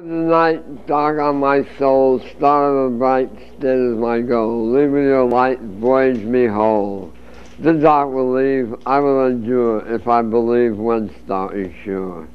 The night dark on my soul, star of a bright, stead is my goal. Leave me your light, voyage me whole. The dark will leave, I will endure, if I believe one star is sure.